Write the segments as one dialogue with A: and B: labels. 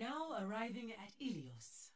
A: Now arriving at Ilios.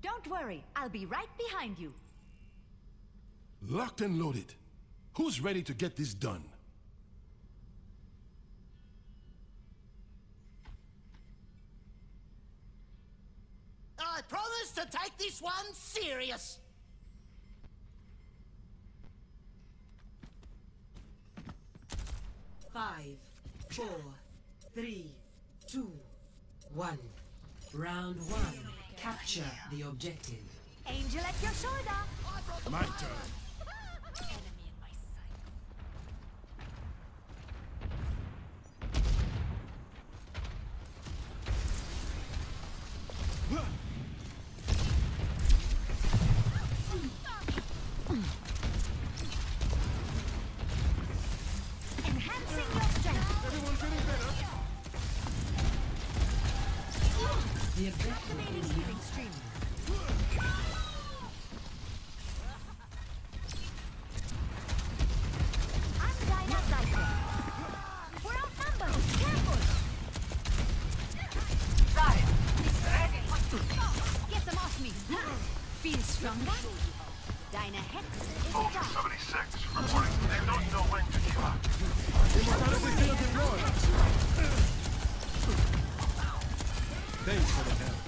B: Don't worry, I'll be right behind you.
C: Locked and loaded. Who's ready to get this done?
D: I promise to take this one serious.
A: Five, four, three, two, one. Round one. Capture the objective.
B: Angel at your shoulder.
C: My turn.
B: Get them off me. Feel stronger? Dinah Hex is a
E: Ultra 76, reporting they don't know when to give up.
C: Immortality field deployed. Thanks for the help.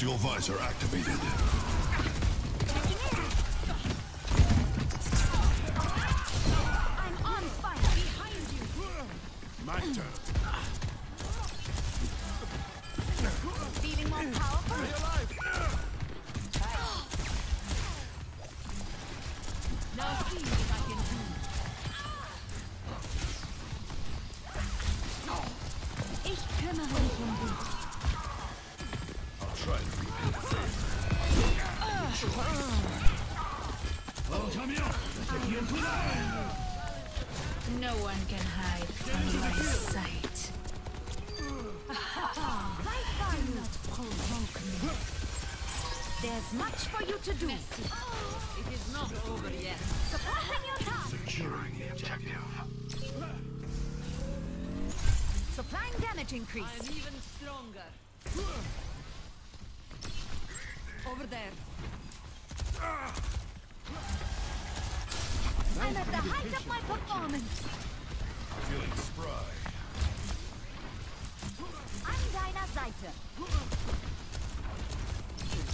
C: Tactical visor activated.
B: I'm on fire. Behind you.
C: My turn.
B: Feeling more powerful?
F: Now see what I can do.
B: Ich kümmere mich um dich.
F: No one can hide from my sight.
B: Right by you. There's much for you to do.
F: It is not over yet.
B: Supporting your task.
E: Securing the objective.
B: Supplying damage increase.
F: I'm even stronger. Over there.
B: I'm at the height of my performance.
C: Feeling spry.
B: I'm Dinah Zeiter.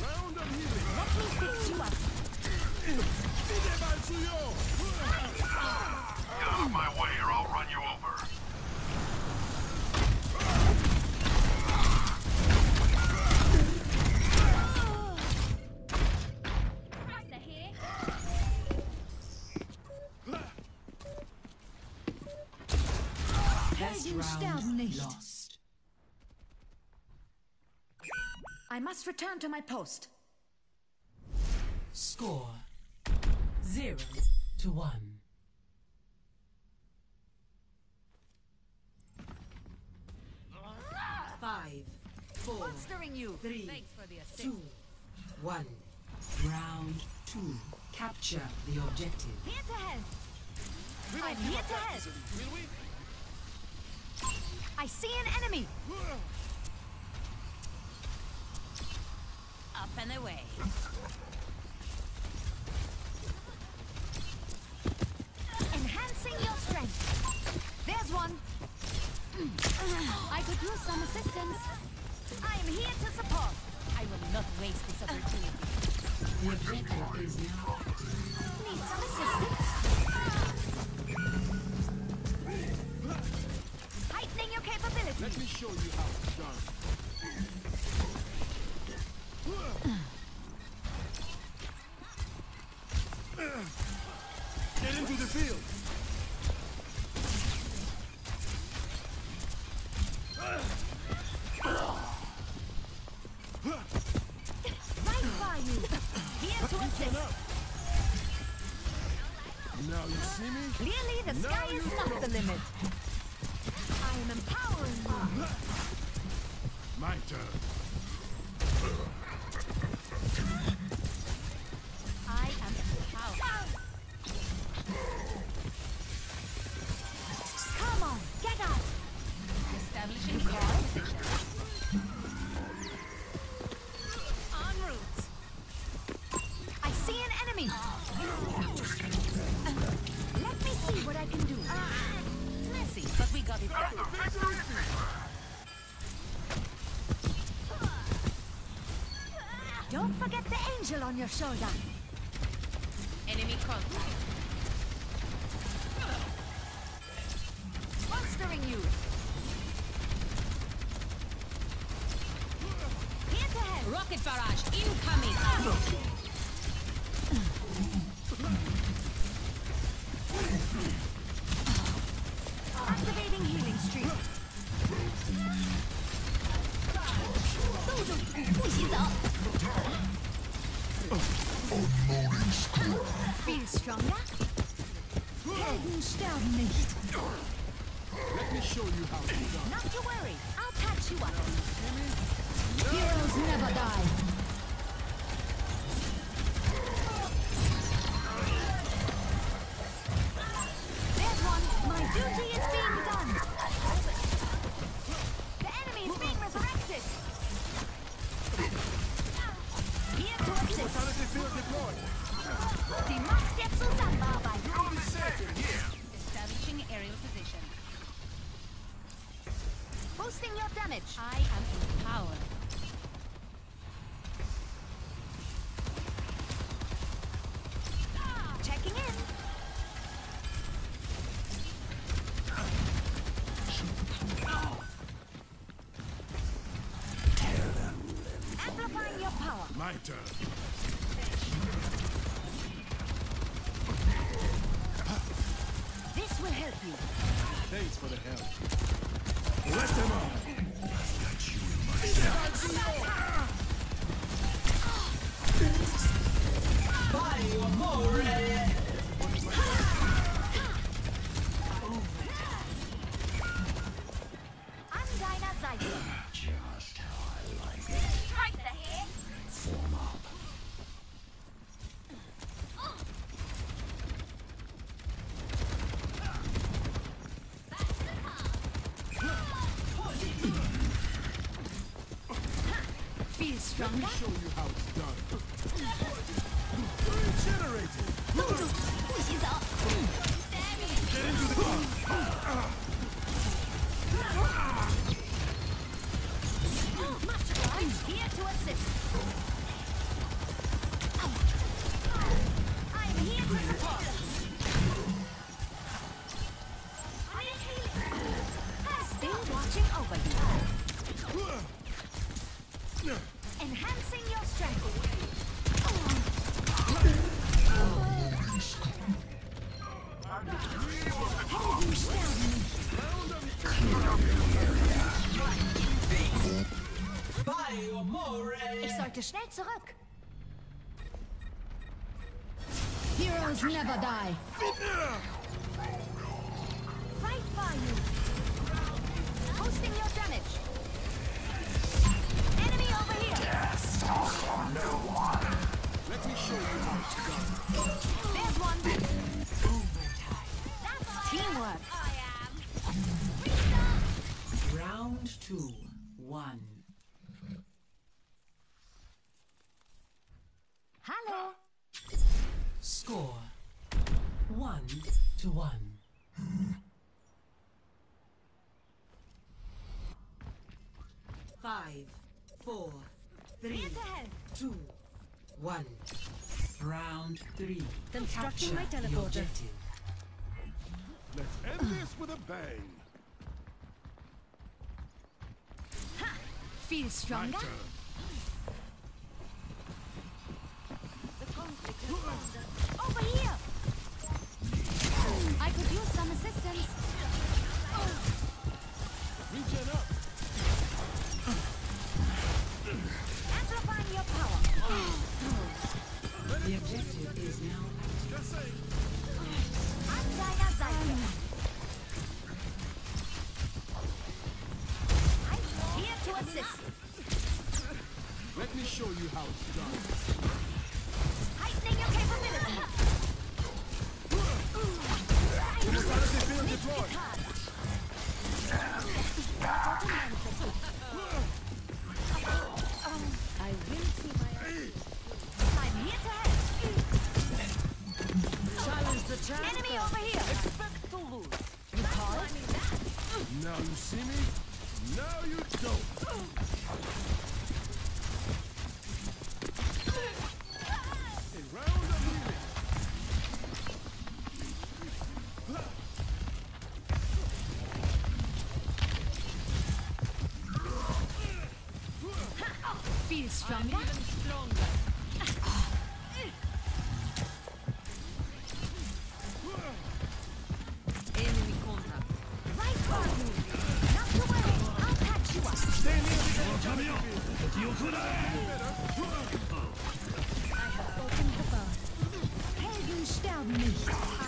C: Round of healing.
B: Let me fix you up.
E: Get ah! out of my way or I'll
B: I must return to my post.
A: Score zero to one. Five, four,
B: Monstering you.
A: three,
B: Thanks for the assist.
A: two, one. Round two. Capture the objective.
B: Here to help. I'm here to help. I see an enemy. Up and away. Enhancing your strength. There's one. I could use some assistance. I am here to support. I will not waste this opportunity.
A: The objective is now
B: Need some assistance? Heightening your capabilities.
C: Let me show you how it's done. Get into the field.
B: Right by you. Here to assist.
C: Now you see me?
B: Clearly, the
C: Now
B: sky is not the limit. I am empowering you.
C: My turn.
B: Angel on your shoulder. Enemy contact. Monstering you. Here to help. Rocket barrage incoming. Ah! Sterben nicht.
C: Let me show you how it's done.
B: Not to worry, I'll patch you up. Heroes never die. Damage. I am. Checking in. Amplifying your power.
C: My turn.
B: This will help you.
C: Thanks for the help. Let them on.
B: An Let me
C: show you how it's done.
B: Regenerated!
C: Get into the car!
B: Oh, Much obliged, here to assist. schnell zurück. Heroes never die. one
A: to one. Five, four, three, two, one. Round three.
B: Constructing
A: Capture my
B: teleporter.
C: Let's end this with a bang.
B: Ha!
C: Feel
B: stronger?
A: The
B: conflict. Over here! I. have spoken opened the bar. Helden sterben nicht.